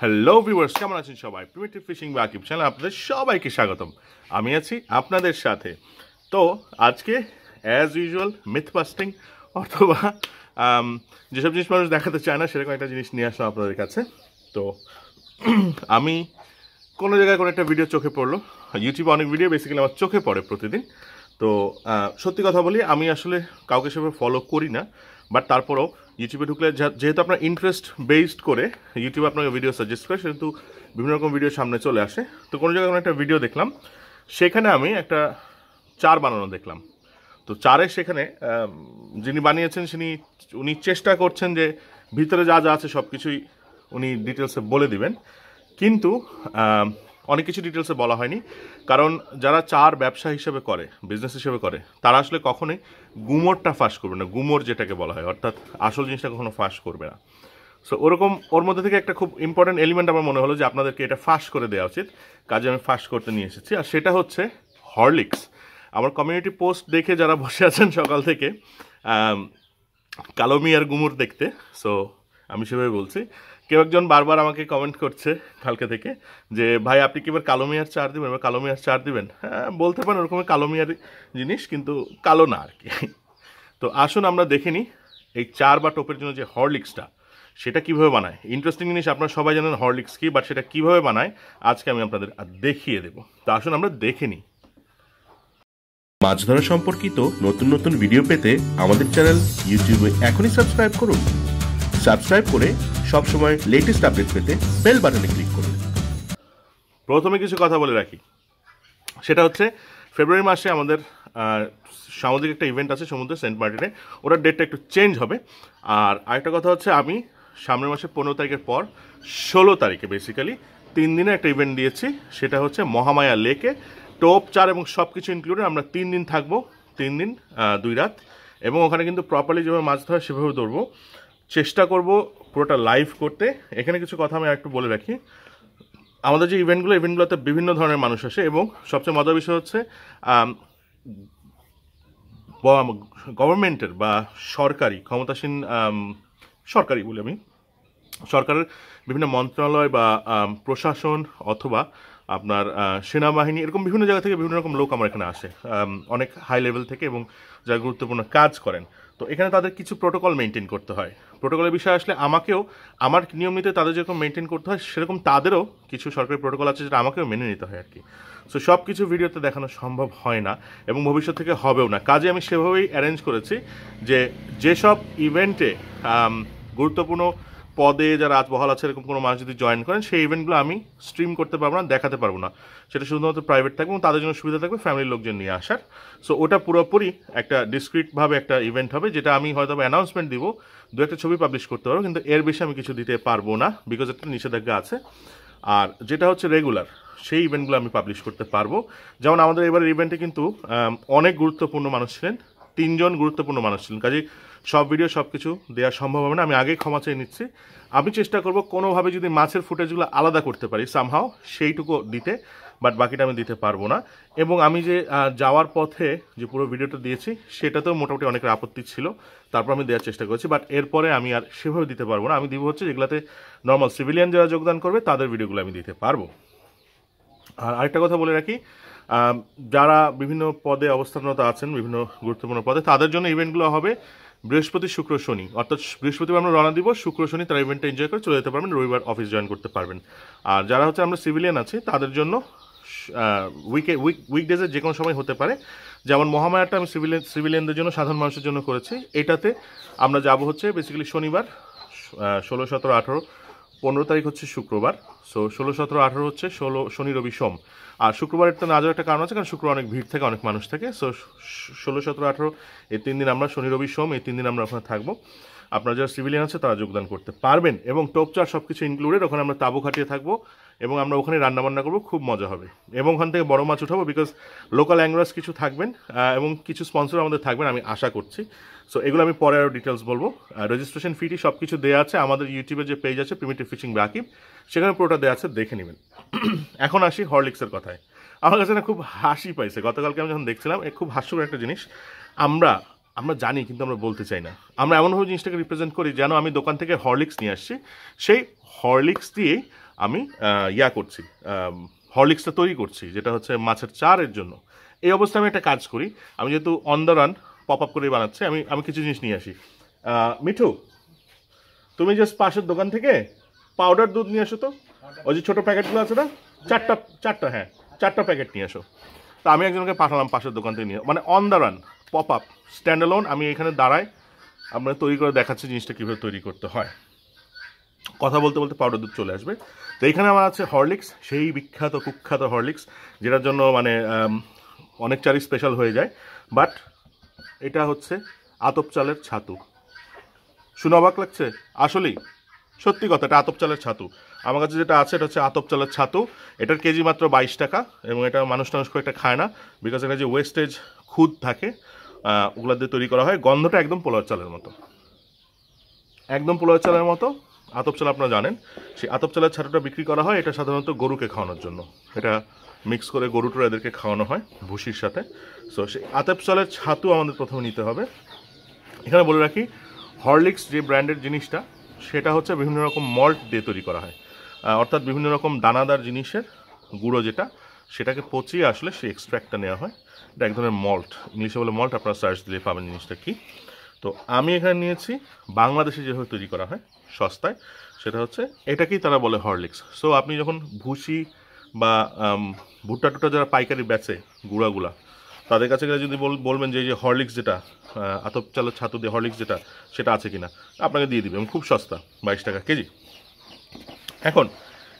Hello viewers কেমন আছেন সবাই? প্রিমিটিভ ফিশিং বা আকিব চ্যানেল আপনাদের সবাইকে স্বাগতম। আমি আছি আপনাদের সাথে। তো, আজকে অ্যাজ ইউজুয়াল মিথ বাস্টিং অথবা যেসব জিনিস মানুষ দেখাতে চায় না, সেরকম একটা জিনিস নিয়ে আসলাম আপনাদের কাছে। তো, আমি কোনো জায়গায় কোনো একটা ভিডিও চোখে পড়ল। ইউটিউবে অনেক ভিডিও বেসিক্যালি আমার চোখে পড়ে প্রতিদিন। তো সত্যি কথা বলি, আমি আসলে কাউকে সেভাবে ফলো করি না বাট তারপরেও ইউটিউবে ঢুকলে যেহেতু আপনার ইন্টারেস্ট বেসড করে ইউটিউবে আপনাকে ভিডিও সাজেস্ট করে, সেহেতু বিভিন্ন রকম ভিডিও সামনে চলে আসে। তো কোনো জায়গায় আমি একটা ভিডিও দেখলাম, সেখানে আমি একটা চার বানানো দেখলাম। তো চারে সেখানে যিনি বানিয়েছেন তিনি উনি চেষ্টা করছেন যে ভিতরে যা যা আছে সব কিছুই উনি ডিটেলসে বলে দিবেন। কিন্তু অনেক কিছু ডিটেলসে বলা হয়নি। কারণ যারা চার ব্যবসা হিসেবে করে বিজনেস হিসেবে করে, তারা আসলে কখনোই গুমোরটা ফাঁস করবে না গুমোর যেটাকে বলা হয় অর্থাৎ আসল জিনিসটা কখনো ফাঁস করবে না। সো ওরকম ওর মধ্যে থেকে একটা খুব ইম্পর্টেন্ট এলিমেন্ট আমার মনে হলো যে আপনাদেরকে এটা ফাঁস করে দেওয়া উচিত কাজে আমি ফাঁস করতে নিয়ে এসেছি। আর সেটা হচ্ছে হরলিক্স আমার কমিউনিটি পোস্ট দেখে যারা বসে আছেন সকাল থেকে আম, কালো মিয়ার গুমুর দেখতে সো আমি সেভাবে বলছি। কেউ একজন বারবার আমাকে কমেন্ট করছে কালকে থেকে যে, ভাই, আপনি কি এবার কালো মিয়ার চার দিবেন? এবার কালো মিয়ার চার দিবেন? হ্যাঁ বলতে পারেন ওরকম কালো মিয়ার জিনিস, কিন্তু কালো না আর কি। তো আসুন আমরা দেখে নিই এই চার বা টোপের জন্য যে হরলিক্সটা, সেটা কীভাবে বানায়? ইন্টারেস্টিং জিনিস, আপনারা সবাই জানেন হরলিক্স কি বাট সেটা কীভাবে বানায়? আজকে আমি আপনাদের দেখিয়ে দেবো। তো আসুন আমরা দেখে নিই। মাছ ধরা সম্পর্কিত নতুন নতুন ভিডিও পেতে আমাদের চ্যানেল ইউটিউবে এখনই সাবস্ক্রাইব করুন। সাবস্ক্রাইব করে সবসময় লেটেস্ট আপডেট পেতে বেল বাটনে ক্লিক করুন। প্রথমে কিছু কথা বলে রাখি। সেটা হচ্ছে ফেব্রুয়ারি মাসে আমাদের সামুদ্রিক একটা ইভেন্ট আছে সমুদ্রে সেন্ট মার্টিনে। ওটার ডেটটা একটু চেঞ্জ হবে। আর আরেকটা কথা হচ্ছে, আমি সামনের মাসে পনেরো তারিখের পর ষোলো তারিখে বেসিক্যালি তিন দিনে একটা ইভেন্ট দিয়েছি। সেটা হচ্ছে মহামায়া লেকে। টোপ চার এবং সব কিছু ইনক্লুডেড আমরা তিন দিন থাকব। তিন দিন দুই রাত। এবং ওখানে কিন্তু প্রপারলি যেভাবে মাছ ধরা সেভাবে ধরবো চেষ্টা করব পুরোটা লাইভ করতে। এখানে কিছু কথা আমি একটু বলে রাখি। আমাদের যে ইভেন্টগুলো ইভেন্টগুলোতে বিভিন্ন ধরনের মানুষ আসে এবং সবচেয়ে মজার বিষয় হচ্ছে গভর্নমেন্টের বা সরকারি, ক্ষমতাসীন সরকারি বলি আমি, সরকারের বিভিন্ন মন্ত্রণালয় বা প্রশাসন অথবা আপনার সেনাবাহিনী, এরকম বিভিন্ন জায়গা থেকে বিভিন্ন রকম লোক আমার এখানে আসে। অনেক হাই লেভেল থেকে এবং যারা গুরুত্বপূর্ণ কাজ করেন। তো এখানে তাদের কিছু প্রোটোকল মেনটেন করতে হয়। প্রোটোকলের বিষয় আসলে আমাকেও, আমার নিয়ম নিতে তাদের যেরকম মেনটেন করতে হয়, সেরকম তাদেরও কিছু সরকারি প্রোটোকল আছে যেটা আমাকেও মেনে নিতে হয় আর কি সো সব কিছু ভিডিওতে দেখানো সম্ভব হয় না এবং ভবিষ্যৎ থেকে হবেও না। কাজে আমি সেভাবেই অ্যারেঞ্জ করেছি যে যেসব ইভেন্টে গুরুত্বপূর্ণ পদে যারা আজ বহাল আছে, এরকম কোনো মানুষ যদি জয়েন করেন, সেই ইভেন্টগুলো আমি স্ট্রিম করতে পারব না, দেখাতে পারব না। সেটা শুধুমাত্র প্রাইভেট থাকবে এবং তাদের জন্য সুবিধা থাকবে ফ্যামিলির লোকজন নিয়ে আসার। সো ওটা পুরোপুরি একটা ডিসক্রিটভাবে একটা ইভেন্ট হবে, যেটা আমি হয়তো অ্যানাউন্সমেন্ট দিব, দু একটা ছবি পাবলিশ করতে পারব, কিন্তু এর বেশি আমি কিছু দিতে পারব না বিকজ একটা নিষেধাজ্ঞা আছে। আর যেটা হচ্ছে রেগুলার সেই ইভেন্টগুলো আমি পাবলিশ করতে পারব। যেমন আমাদের এবারের ইভেন্টে কিন্তু অনেক গুরুত্বপূর্ণ মানুষ ছিলেন তিনজন গুরুত্বপূর্ণ মানুষ ছিলেন। কাজে সব ভিডিও সব কিছু দেওয়া সম্ভব হবে না। আমি আগেই ক্ষমা চেয়ে নিচ্ছি। আমি চেষ্টা করব কোনোভাবে যদি মাছের ফুটেজগুলো আলাদা করতে পারি সামহাও সেইটুকু দিতে বাট বাকিটা আমি দিতে পারব না। এবং আমি যে যাওয়ার পথে যে পুরো ভিডিওটা দিয়েছি, সেটাতেও মোটামুটি অনেকের আপত্তি ছিল। তারপর আমি দেওয়ার চেষ্টা করেছি বাট এরপরে আমি আর সেভাবে দিতে পারব না। আমি দিব হচ্ছে যেগুলোতে নর্মাল সিভিলিয়ান যারা যোগদান করবে, তাদের ভিডিওগুলো আমি দিতে পারব। আর আরেকটা কথা বলে রাখি যারা বিভিন্ন পদে অবস্থানরত আছেন, বিভিন্ন গুরুত্বপূর্ণ পদে, তাদের জন্য ইভেন্টগুলো হবে বৃহস্পতি, শুক্র, শনি। অর্থাৎ বৃহস্পতিবার আমরা রওনা দিব, শুক্র, শনি তারা ইভেন্টটা এনজয় করে চলে যেতে পারবেন, রবিবার অফিস জয়েন করতে পারবেন। আর যারা হচ্ছে আমরা সিভিলিয়ান আছি, তাদের জন্য উইকে উইক উইকডেজের যে কোনো সময় হতে পারে। যেমন মহামায়াটা আমি সিভিলিয়ান সিভিলিয়ানদের জন্য, সাধারণ মানুষের জন্য করেছি। এটাতে আমরা যাব হচ্ছে বেসিক্যালি শনিবার ষোলো, সতেরো, আঠেরো পনেরো তারিখ হচ্ছে শুক্রবার সো ষোলো, সতেরো, আঠেরো হচ্ছে ষোলো, শনি, রবি, সোম। আর শুক্রবারের তো না যাওয়ার একটা কারণ আছে, কারণ শুক্রবার অনেক ভিড় থাকে, অনেক মানুষ থাকে সো ষোলো, সতেরো, আঠেরো, এই তিন দিন আমরা শনি, রবি, সোম, এই তিন দিন আমরা ওখানে থাকব। আপনারা যারা সিভিলিয়ান আছে, তারা যোগদান করতে পারবেন, এবং টোপ চার সব কিছু ইনক্লুডেড ওখানে আমরা তাবু খাটিয়ে থাকব, এবং আমরা ওখানে রান্নাবান্না করব, খুব মজা হবে। এবং ওখান থেকে বড় মাছ উঠাবো বিকজ লোকাল অ্যাংলার্স কিছু থাকবেন এবং কিছু স্পন্সর আমাদের থাকবেন, আমি আশা করছি। সো এগুলো আমি পরে আরও ডিটেলস বলব। রেজিস্ট্রেশন ফিটি সব কিছু দেওয়া আছে। আমাদের ইউটিউবে যে পেজ আছে প্রিমিটিভ ফিশিং রাকিব সেখানে পুরোটা দেওয়া আছে, দেখে নেবেন। এখন আসি হরলিক্সের কথায়। আমার কাছে না খুব হাসি পাইছে। গতকালকে আমি যখন দেখছিলাম খুব হাস্যকর একটা জিনিস। আমরা আমরা জানি, কিন্তু আমরা বলতে চাই না। আমরা এমনভাবে জিনিসটাকে রিপ্রেজেন্ট করি যেন আমি দোকান থেকে হরলিক্স নিয়ে আসছি। সেই হরলিক্স দিয়েই আমি ইয়া করছি হরলিক্সটা তৈরি করছি, যেটা হচ্ছে মাছের চারের জন্য। এই অবস্থায় আমি একটা কাজ করি। আমি যেহেতু on the run pop up করে বানাচ্ছে, আমি আমি কিছু জিনিস নিয়ে আসি। মিঠু, তুমি জাস্ট পাশের দোকান থেকে পাউডার দুধ নিয়ে আসো তো। ওই যে ছোটো প্যাকেটগুলো আছে না? চারটা চারটা হ্যাঁ চারটা প্যাকেট নিয়ে আসো তো আমি একজনকে পাঠালাম পাশের দোকান থেকে নিয়ে। মানে on the run pop up stand alone আমি এখানে দাঁড়াই, আমরা তৈরি করে দেখাচ্ছি জিনিসটা কীভাবে তৈরি করতে হয়। কথা বলতে বলতে পাউডার দুধ চলে আসবে। তো এখানে আমার আছে হরলিক্স সেই বিখ্যাত, কুখ্যাত হরলিক্স যেটার জন্য মানে অনেক চারই স্পেশাল হয়ে যায়। বাট এটা হচ্ছে আতপ চালের ছাতু। শুনে অবাক লাগছে? আসলেই। সত্যি কথা, এটা আতপ চালের ছাতু। আমার কাছে যেটা আছে, এটা হচ্ছে আতপ চালের ছাতু। এটার কেজি মাত্র বাইশ টাকা এবং এটা মানুষ টানুষ খুব একটা খায় না বিকজ এটা যে ওয়েস্টেজ খুদ থাকে ওগুলা দিয়ে তৈরি করা হয়। গন্ধটা একদম পোলার চালের মতো। একদম পোলার চালের মতো। আতপ চাল আপনারা জানেন। সেই আতপ চালের ছাতুটা বিক্রি করা হয় এটা সাধারণত গরুকে খাওয়ানোর জন্য। এটা মিক্স করে গরুটুরা এদেরকে খাওয়ানো হয় ভুসির সাথে। সো সেই আতপ চালের ছাতু আমাদের প্রথমে নিতে হবে। এখানে বলে রাখি, হরলিক্স যে ব্র্যান্ডের জিনিসটা, সেটা হচ্ছে বিভিন্ন রকম মল্ট দিয়ে তৈরি করা হয়। অর্থাৎ বিভিন্ন রকম দানাদার জিনিসের গুঁড়ো যেটা, সেটাকে পচিয়ে আসলে সেই এক্সট্র্যাক্টটা নেওয়া হয়। এটা এক ধরনের মল্ট। ইংলিশে বলে মল্ট, আপনারা সার্চ দিলে পাবেন জিনিসটা কি। তো আমি এখানে নিয়েছি বাংলাদেশে যেভাবে তৈরি করা হয় সস্তায়, সেটা হচ্ছে, এটাকেই তারা বলে হরলিক্স। সো আপনি যখন ভুসি বা ভুট্টা টুট্টা যারা পাইকারি বেচে, গুঁড়াগুলা, তাদের কাছে গেলে যদি বলবেন যে এই যে হরলিক্স যেটা আতপ চালের ছাতু দিয়ে হরলিক্স যেটা, সেটা আছে কিনা, আপনাকে দিয়ে দিবে খুব সস্তা, বাইশ টাকা কেজি। এখন,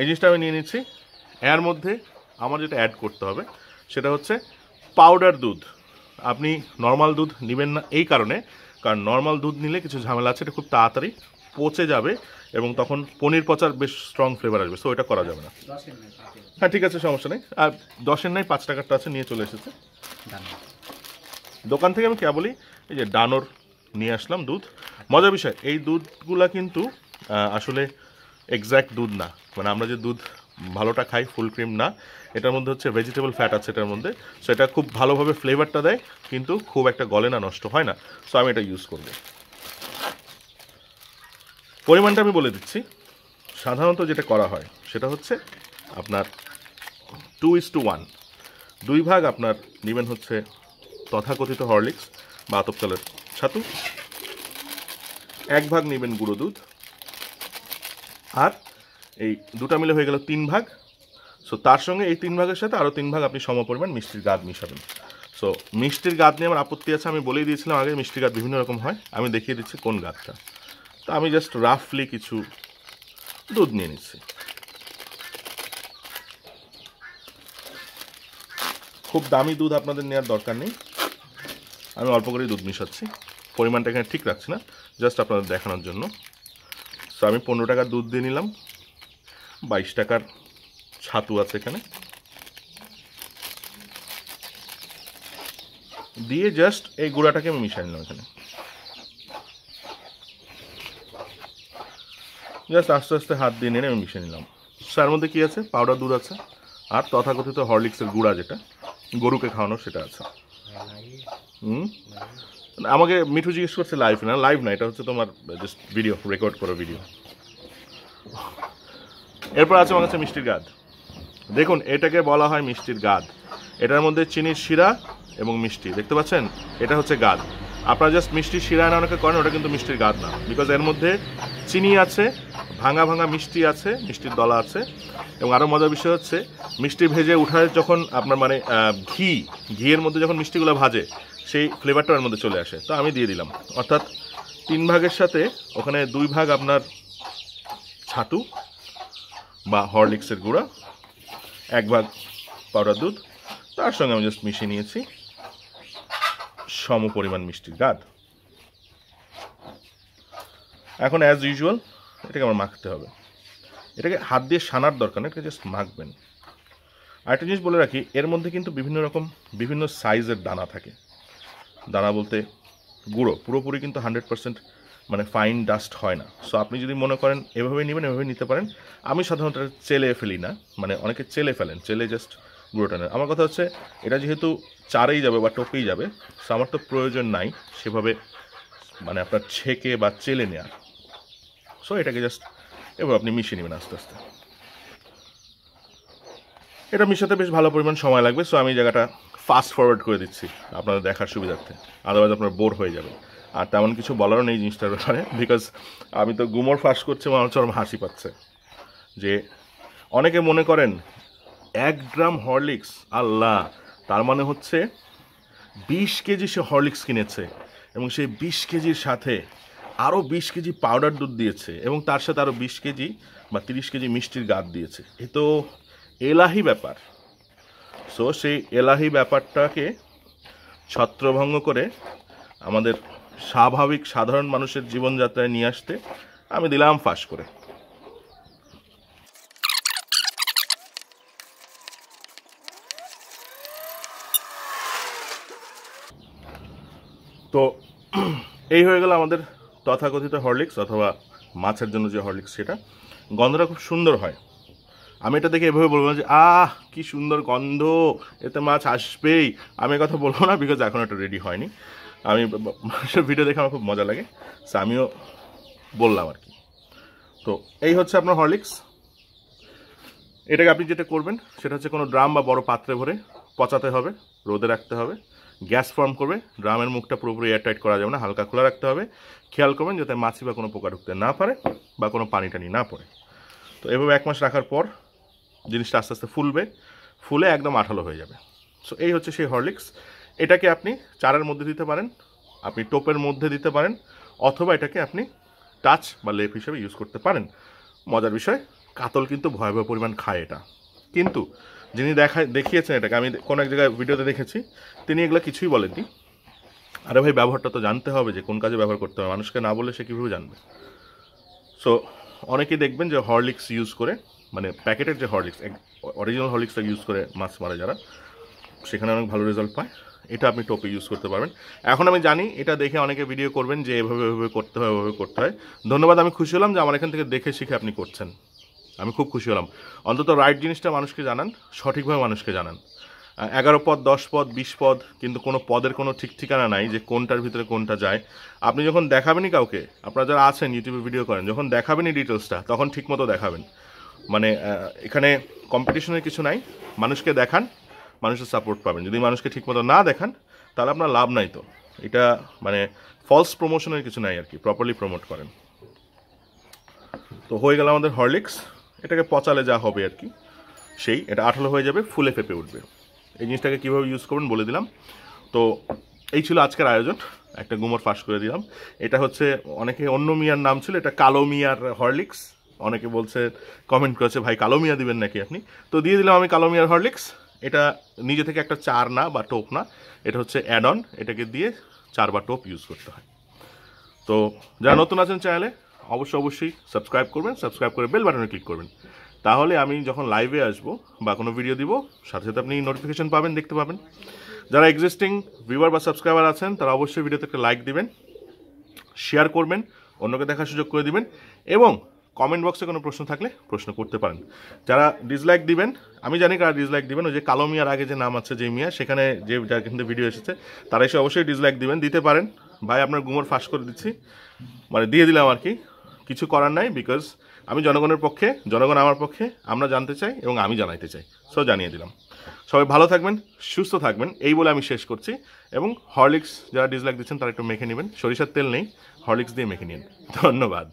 এই জিনিসটা আমি নিয়ে নিচ্ছি। এর মধ্যে আমার যেটা অ্যাড করতে হবে, সেটা হচ্ছে পাউডার দুধ। আপনি নর্মাল দুধ নেবেন না এই কারণে, কারণ নর্মাল দুধ নিলে কিছু ঝামেলা আছে, এটা খুব তাড়াতাড়ি পচে যাবে। এবং তখন পনির পচার বেশ স্ট্রং ফ্লেভার আসবে সো এটা করা যাবে না। হ্যাঁ ঠিক আছে, সমস্যা নেই। আর দশের নাই পাঁচ টাকারটা আছে, নিয়ে চলে এসেছে। দোকান থেকে আমি কে বলি? এই যে ডানোর নিয়ে আসলাম দুধ। মজার বিষয়, এই দুধগুলা কিন্তু আসলে এক্স্যাক্ট দুধ না। মানে আমরা যে দুধ ভালোটা খাই ফুল ক্রিম না, এটার মধ্যে হচ্ছে ভেজিটেবল ফ্যাট আছে এটার মধ্যে। সো এটা খুব ভালোভাবে ফ্লেভারটা দেয়, কিন্তু খুব একটা গলে না, নষ্ট হয় না। সো আমি এটা ইউজ করব। পরিমাণটা আমি বলে দিচ্ছি। সাধারণত যেটা করা হয়, সেটা হচ্ছে আপনার টু ইস টু ওয়ান দুই ভাগ আপনার নেবেন হচ্ছে তথাকথিত হরলিক্স বা আতপ চালের ছাতু। এক ভাগ নেবেন গুঁড়ো দুধ। আর এই দুটা মিলে হয়ে গেল তিন ভাগ। সো তার সঙ্গে এই তিন ভাগের সাথে আরও তিন ভাগ আপনি সমপরিমাণ মিষ্টির গাদ মিশাবেন। সো মিষ্টির গাদ নিয়ে আমার আপত্তি আছে, আমি বলেই দিয়েছিলাম আগে মিষ্টির গাদ বিভিন্ন রকম হয়। আমি দেখিয়ে দিচ্ছি কোন গাদটা আমি জাস্ট রাফলি কিছু দুধ নিয়ে নিচ্ছি। খুব দামি দুধ আপনাদের নেওয়ার দরকার নেই। আমি অল্প করেই দুধ মিশাচ্ছি। পরিমাণটা এখানে ঠিক রাখছি না জাস্ট আপনাদের দেখানোর জন্য। সো আমি পনেরো টাকার দুধ দিয়ে নিলাম। বাইশ টাকার ছাতু আছে এখানে। দিয়ে জাস্ট এই গুঁড়াটাকে আমি মিশাই নিলাম এখানে। জাস্ট আস্তে আস্তে হাত দিয়ে নিয়ে আমি মিশিয়ে নিলাম। এর মধ্যে কী আছে? পাউডার দুধ আছে। আর তথাকথিত হরলিক্সের গুঁড়া যেটা, গরুকে খাওয়ানো সেটা আছে। আমাকে মিঠু জিজ্ঞেস করছে লাইভ না লাইভ না, এটা হচ্ছে তোমার জাস্ট ভিডিও রেকর্ড করো ভিডিও এরপর আছে আমার কাছে মিষ্টির গাদ। দেখুন, এটাকে বলা হয় মিষ্টির গাদ। এটার মধ্যে চিনির শিরা এবং মিষ্টি, দেখতে পাচ্ছেন? এটা হচ্ছে গাদ। আপনারা জাস্ট মিষ্টির শিরা না অনেকে করেন, ওটা কিন্তু মিষ্টির গাদ না বিকজ এর মধ্যে চিনি আছে, ভাঙা ভাঙা মিষ্টি আছে, মিষ্টির দলা আছে। এবং আরও মজার বিষয় হচ্ছে, মিষ্টি ভেজে উঠায় যখন আপনার মানে ঘি, ঘিয়ের মধ্যে যখন মিষ্টিগুলো ভাজে, সেই ফ্লেভারটা এর মধ্যে চলে আসে। তো আমি দিয়ে দিলাম। অর্থাৎ তিন ভাগের সাথে ওখানে দুই ভাগ আপনার ছাতু বা হরলিক্সের গুঁড়া, এক ভাগ পাউডার দুধ। তার সঙ্গে আমি জাস্ট মিশিয়ে নিয়েছি সম পরিমাণ মিষ্টির গাদ। এখন অ্যাজ ইউজুয়াল এটাকে আমার মাখতে হবে। এটাকে হাত দিয়ে সানার দরকার না, এটাকে জাস্ট মাখবেন। আরেকটা জিনিস বলে রাখি, এর মধ্যে কিন্তু বিভিন্ন রকম, বিভিন্ন সাইজের দানা থাকে। দানা বলতে গুঁড়ো, পুরোপুরি কিন্তু হান্ড্রেড পার্সেন্ট মানে ফাইন ডাস্ট হয় না। সো আপনি যদি মনে করেন এভাবে নেবেন এভাবে নিতে পারেন। আমি সাধারণত চেলে ফেলি না মানে অনেকে চেলে ফেলেন, চেলে জাস্ট গুঁড়োটা নেন। আমার কথা হচ্ছে, এটা যেহেতু চারেই যাবে বা টোপেই যাবে সো আমার তো প্রয়োজন নাই সেভাবে মানে আপনার ছেঁকে বা চেলে নেওয়ার সো এটাকে জাস্ট এবার আপনি মিশিয়ে নেবেন আস্তে আস্তে। এটা মিশাতে বেশ ভালো পরিমাণ সময় লাগবে সো আমি জায়গাটা ফাস্ট ফরওয়ার্ড করে দিচ্ছি আপনাদের দেখার সুবিধার্থে। আদারওয়াইজ আপনার বোর হয়ে যাবে। আর তেমন কিছু বলারও নেই জিনিসটার ব্যাপারে বিকজ আমি তো গুমর ফাঁস করছি আমার আমার হাসি পাচ্ছে। যে অনেকে মনে করেন, এক গ্রাম হরলিক্স, আল্লাহ, তার মানে হচ্ছে বিশ কেজি সে হরলিক্স কিনেছে, এবং সেই বিশ কেজির সাথে আরও বিশ কেজি পাউডার দুধ দিয়েছে এবং তার সাথে আরও বিশ কেজি বা তিরিশ কেজি মিষ্টির গাদ দিয়েছে। এ তো এলাহি ব্যাপার। সো সেই এলাহি ব্যাপারটাকে ছত্রভঙ্গ করে আমাদের স্বাভাবিক সাধারণ মানুষের জীবনযাত্রায় নিয়ে আসতে আমি দিলাম ফাঁস করে। তো, এই হয়ে গেল আমাদের তথাকথিত হরলিক্স অথবা মাছের জন্য যে হরলিক্স সেটা, গন্ধটা খুব সুন্দর হয়। আমি এটা দেখে এভাবে বলব যে, আহ, কি সুন্দর গন্ধ, এতে মাছ আসবেই। আমি কথা বলব না বিকজ এখন এটা রেডি হয়নি। আমি মাছের ভিডিও দেখে আমার খুব মজা লাগে। সো আমিও বললাম আর কি। তো, এই হচ্ছে আপনার হরলিক্স। এটাকে আপনি যেটা করবেন, সেটা হচ্ছে কোনো ড্রাম বা বড় পাত্রে ভরে পচাতে হবে, রোদে রাখতে হবে। গ্যাস ফর্ম করবে, ড্রামের মুখটা পুরোপুরি এয়ারটাইট করা যাবে না, হালকা খোলা রাখতে হবে। খেয়াল করবেন যাতে মাছি বা কোনো পোকা ঢুকতে না পারে বা কোনো পানি টানি না পড়ে। তো এভাবে এক মাস রাখার পর জিনিসটা আস্তে আস্তে ফুলবে, ফুলে একদম আঠালো হয়ে যাবে। সো এই হচ্ছে সেই হরলিক্স। এটাকে আপনি চারের মধ্যে দিতে পারেন, আপনি টোপের মধ্যে দিতে পারেন, অথবা এটাকে আপনি টাচ বা লেপ হিসেবে ইউজ করতে পারেন। মজার বিষয়, কাতল কিন্তু ভয়াবহ পরিমাণ খায় এটা। কিন্তু যিনি দেখা, দেখিয়েছেন এটাকে, আমি কোনো এক জায়গায় ভিডিওতে দেখেছি, তিনি এগুলো কিছুই বলেননি। আরে ভাই, ব্যবহারটা তো জানতে হবে যে কোন কাজে ব্যবহার করতে হবে, মানুষকে না বলে সে কীভাবে জানবে? সো অনেকেই দেখবেন যে হরলিক্স ইউজ করে মানে প্যাকেটের যে হরলিক্স অরিজিনাল হরলিক্সটা ইউজ করে মাছ মারে যারা, সেখানে অনেক ভালো রেজাল্ট পায়। এটা আপনি টোপে ইউজ করতে পারবেন। এখন আমি জানি, এটা দেখে অনেকে ভিডিও করবেন যে এভাবে এভাবে করতে হয়, এভাবে করতে হয়। ধন্যবাদ, আমি খুশি হলাম যে আমার এখান থেকে দেখে শিখে আপনি করছেন। আমি খুব খুশি হলাম। অন্তত রাইট জিনিসটা মানুষকে জানান, সঠিকভাবে মানুষকে জানান। এগারো পদ, দশ পদ, বিশ পদ, কিন্তু কোনো পদের কোনো ঠিক ঠিকানা নাই যে কোনটার ভিতরে কোনটা যায়। আপনি যখন দেখাবেনই কাউকে, আপনারা যারা আছেন ইউটিউবে ভিডিও করেন, যখন দেখাবেনই ডিটেলসটা তখন ঠিকমতো দেখাবেন। মানে এখানে কম্পিটিশনের কিছু নাই। মানুষকে দেখান, মানুষের সাপোর্ট পাবেন। যদি মানুষকে ঠিকমতো না দেখান, তাহলে আপনার লাভ নাই তো। এটা মানে ফলস প্রমোশনের কিছু নাই আর কি প্রপারলি প্রমোট করেন। তো হয়ে গেল আমাদের হরলিক্স এটাকে পচালে যা হবে আর কি, সেই এটা আঠালো হয়ে যাবে, ফুলে ফেপে উঠবে। এই জিনিসটাকে কীভাবে ইউজ করবেন বলে দিলাম। তো এই ছিল আজকের আয়োজন, একটা গুমর ফাঁস করে দিলাম। এটা হচ্ছে অনেকে অন্য মিয়ার নাম ছিল, এটা কালো মিয়ার হরলিক্স। অনেকে বলছে কমেন্ট করেছে, ভাই, কালো মিয়া দিবেন নাকি আপনি? তো দিয়ে দিলাম আমি কালো মিয়ার হরলিক্স। এটা নিজে থেকে একটা চার না বা টোপ না, এটা হচ্ছে অ্যাড অন এটাকে দিয়ে চার বা টোপ ইউজ করতে হয়। তো যারা নতুন আছেন চ্যানেলে অবশ্যই অবশ্যই সাবস্ক্রাইব করবেন সাবস্ক্রাইব করে বেল বাটনে ক্লিক করবেন। তাহলে আমি যখন লাইভে আসব বা কোনো ভিডিও দিব, সাথে সাথে আপনি নোটিফিকেশান পাবেন, দেখতে পাবেন। যারা এক্সিস্টিং ভিউয়ার বা সাবস্ক্রাইবার আছেন, তারা অবশ্যই ভিডিওতে একটা লাইক দিবেন শেয়ার করবেন, অন্যকে দেখার সুযোগ করে দিবেন, এবং কমেন্ট বক্সে কোনো প্রশ্ন থাকলে প্রশ্ন করতে পারেন। যারা ডিসলাইক দিবেন, আমি জানি কারা ডিসলাইক দিবেন, ওই যে কালো মিয়ার আগে যে নাম আছে যে মিয়া, সেখানে যে যার কিন্তু ভিডিও এসেছে, তারা এসে অবশ্যই ডিসলাইক দিবেন, দিতে পারেন। ভাই, আপনার গুমর ফাঁস করে দিচ্ছি। মানে দিয়ে দিলাম আর কি। কিছু করার নাই বিকজ আমি জনগণের পক্ষে, জনগণ আমার পক্ষে, আমরা জানতে চাই এবং আমি জানাইতে চাই। সো জানিয়ে দিলাম। সবাই ভালো থাকবেন, সুস্থ থাকবেন, এই বলে আমি শেষ করছি। এবং হরলিক্স যারা ডিসলাইক দিচ্ছেন, তারা একটু মেখে নেবেন। সরিষার তেল নেই, হরলিক্স দিয়ে মেখে নিন। ধন্যবাদ।